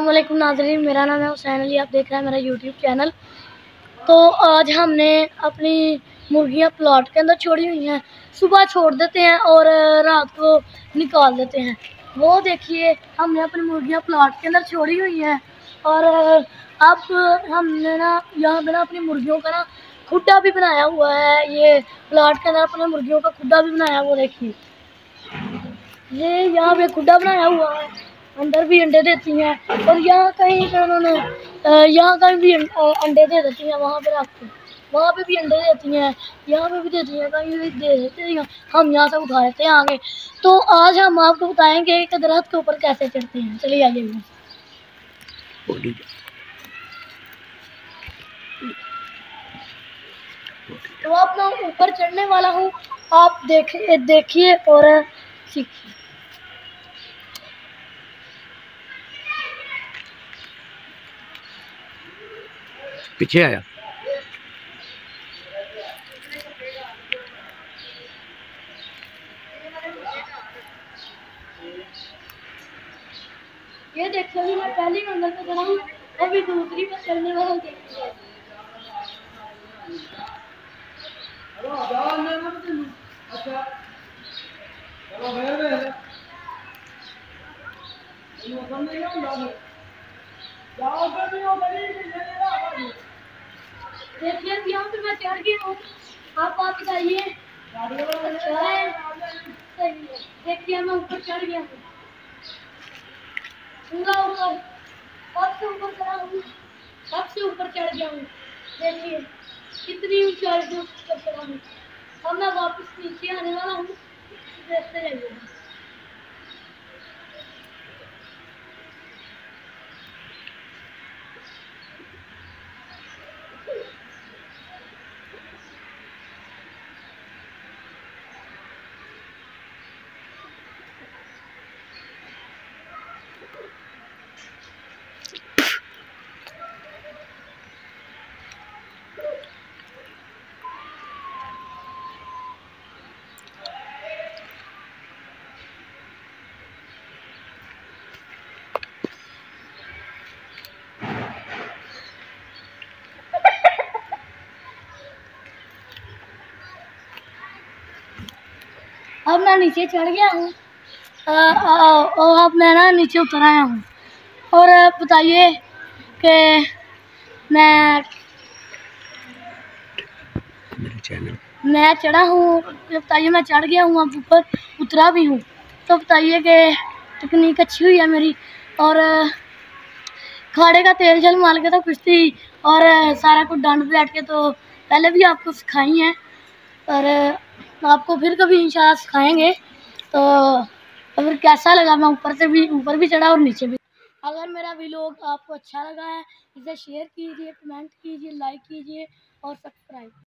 वालेकुम नाजरीन, मेरा नाम है हुसैन अली, आप देख रहे हैं मेरा यूट्यूब चैनल तो आज हमने अपनी मुर्गियाँ प्लॉट के अंदर छोड़ी हुई हैं। सुबह छोड़ देते हैं और रात को निकाल देते हैं। वो देखिए, हमने अपनी मुर्गियाँ प्लॉट के अंदर छोड़ी हुई हैं। और अब हमने ना, यहाँ पे ना अपनी मुर्गियों का ना खुडा भी बनाया हुआ है। ये प्लाट के अंदर अपने मुर्गियों का खुडा भी बनाया हुआ, देखिए। ये यहाँ पे खुडा बनाया हुआ है। अंदर भी अंडे देती हैं और यहाँ कहीं पे उन्होंने यहाँ कहीं भी अंडे दे देती हैं वहाँ पे रख वहाँ पे भी अंडे देती हैं, यहाँ पे भी देती हैं, कहीं भी दे देते हैं। हम यहाँ से उठा लेते हैं आगे। तो आज हम आपको बताएँगे कि दरख्त के ऊपर कैसे चढ़ते हैं। चलिए आइए तो अब मैं ऊपर चढ़ने वाला हूँ। आप देख, देखिए और सीखिए। पीछे आया। ये देखो मैं पहली मंजिल पे चढ़ा हूँ अभी दूसरी पर चढ़ने वाला अच्छा। देखिए यहाँ पे मैं चढ़ गई हूँ। आप आप बताइए। अच्छा है? देखिए मैं, ऊपर चढ़ गया हूँ। पूरा ऊपर। कब से ऊपर चढ़ा हूँ? कब से ऊपर चढ़ गया हूँ? देखिए, कितनी ऊंचाई से ऊपर चढ़ा हूँ। अब मैं वापस नीचे आने वाला हूँ। देखते रहिए अब मैं नीचे चढ़ गया हूँ। और अब मैं ना नीचे उतर आया हूँ। और बताइए कि मैं मैं चढ़ा हूँ। बताइए, मैं चढ़ गया हूँ, अब ऊपर उतरा भी हूँ। तो बताइए कि तकनीक अच्छी हुई है मेरी। और खाड़े का तेल जल माल के तो कुश्ती और सारा कुछ डंड बैठ के तो पहले भी आपको सिखाई है। और आपको फिर कभी इंशाल्लाह सिखाएँगे। तो अगर कैसा लगा? मैं ऊपर से भी, ऊपर भी चढ़ा और नीचे भी। अगर मेरा व्लॉग आपको अच्छा लगा है, इसे शेयर कीजिए कमेंट कीजिए लाइक कीजिए और सब्सक्राइब